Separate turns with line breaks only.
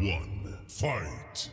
one, fight!